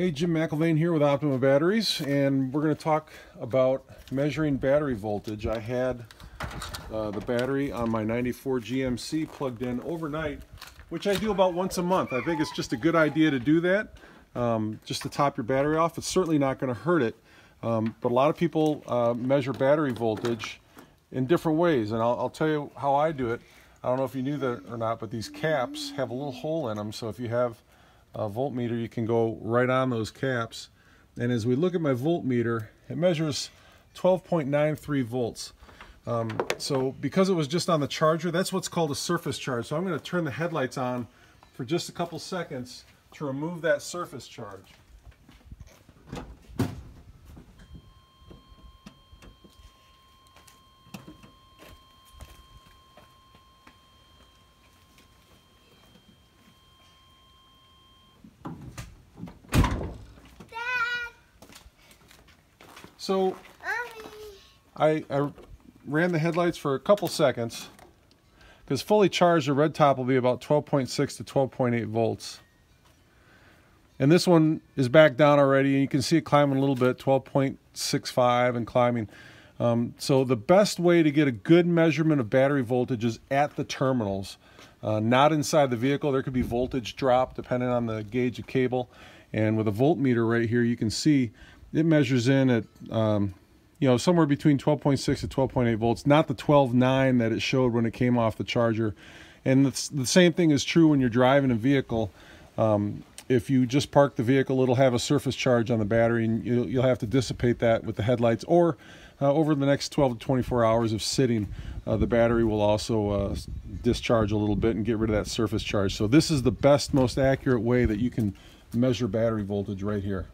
Hey, Jim McIlvaine here with Optima Batteries, and we're going to talk about measuring battery voltage. I had uh, the battery on my 94 GMC plugged in overnight, which I do about once a month. I think it's just a good idea to do that, um, just to top your battery off. It's certainly not going to hurt it, um, but a lot of people uh, measure battery voltage in different ways, and I'll, I'll tell you how I do it. I don't know if you knew that or not, but these caps have a little hole in them, so if you have uh, voltmeter, you can go right on those caps. And as we look at my voltmeter, it measures 12.93 volts. Um, so because it was just on the charger, that's what's called a surface charge. So I'm going to turn the headlights on for just a couple seconds to remove that surface charge. So I, I ran the headlights for a couple seconds because fully charged the red top will be about 12.6 to 12.8 volts. And this one is back down already and you can see it climbing a little bit, 12.65 and climbing. Um, so the best way to get a good measurement of battery voltage is at the terminals, uh, not inside the vehicle. There could be voltage drop depending on the gauge of cable. And with a voltmeter right here, you can see it measures in at um, you know somewhere between 12.6 to 12.8 volts not the 12.9 that it showed when it came off the charger. And the, the same thing is true when you're driving a vehicle. Um, if you just park the vehicle it'll have a surface charge on the battery and you'll, you'll have to dissipate that with the headlights or uh, over the next 12 to 24 hours of sitting uh, the battery will also uh, discharge a little bit and get rid of that surface charge. So this is the best most accurate way that you can measure battery voltage right here